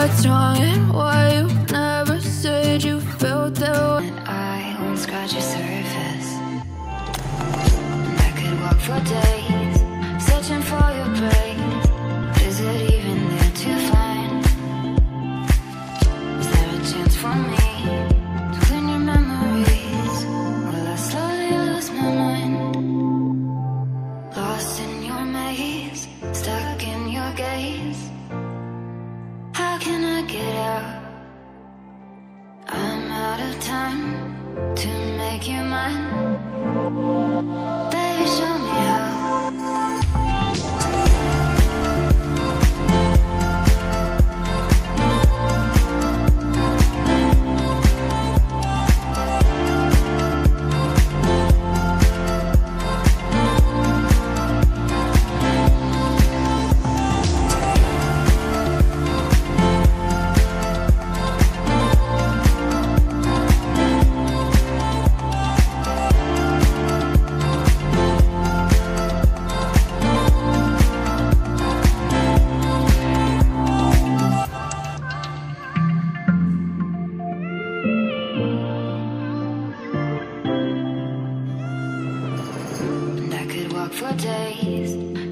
what's wrong and why you never said you felt that way. I won't scratch your surface. I could walk for days to make you mine.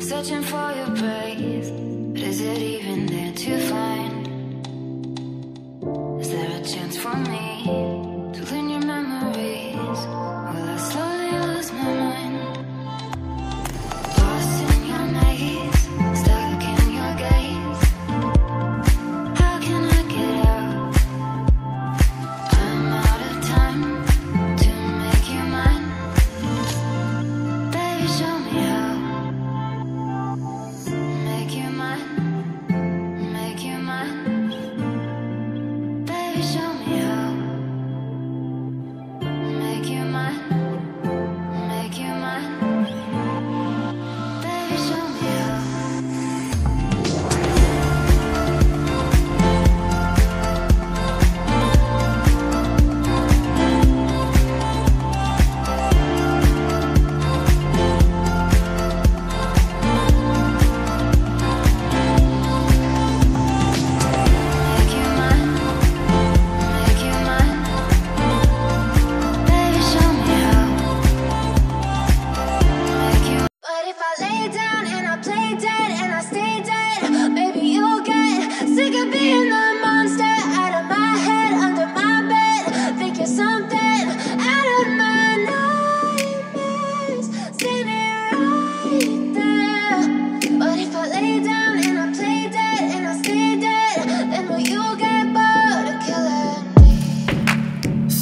Searching for your praise. But is it even there to find? Is there a chance for me to clean your memories? Will I slowly lose my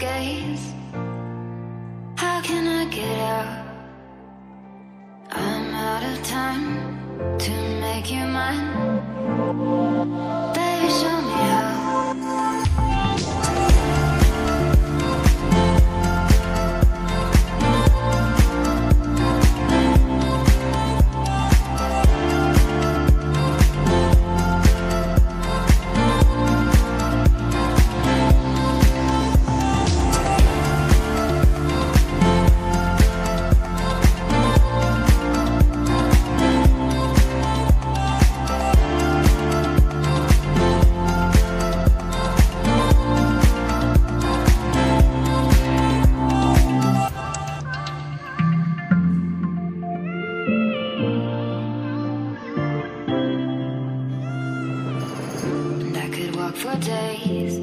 gaze. How can I get out? I'm out of time to make you mine. For days,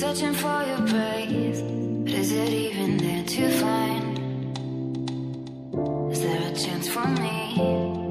searching for your praise. But is it even there to find? Is there a chance for me?